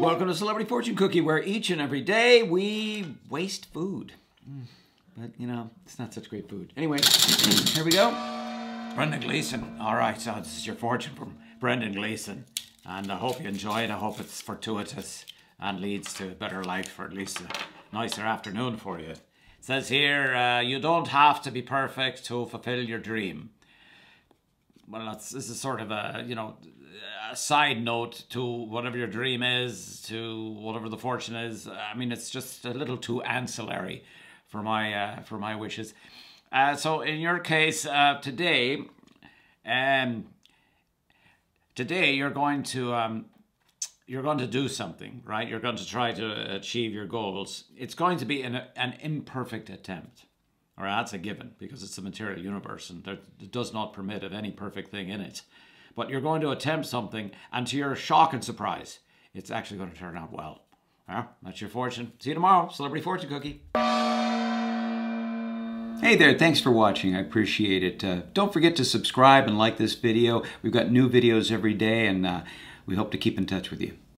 Welcome to Celebrity Fortune Cookie, where each and every day we waste food. Mm, But, you know, it's not such great food. Anyway, here we go. Brendan Gleeson. All right, so this is your fortune from Brendan Gleeson. And I hope you enjoy it. I hope it's fortuitous and leads to a better life, or at least a nicer afternoon for you. It says here, uh, you don't have to be perfect to fulfill your dream well, that's this is sort of a you know a side note to whatever your dream is, to whatever the fortune is. I mean, it's just a little too ancillary for my uh, for my wishes. Uh, so in your case uh, today, um, today you're going to um, you're going to do something, right? You're going to try to achieve your goals. It's going to be an, an imperfect attempt. Right, that's a given because it's a material universe and there, it does not permit of any perfect thing in it. But you're going to attempt something, and to your shock and surprise, it's actually going to turn out well. Yeah, that's your fortune. See you tomorrow, Celebrity Fortune Cookie. Hey there, thanks for watching. I appreciate it. Uh, don't forget to subscribe and like this video. We've got new videos every day, and uh, we hope to keep in touch with you.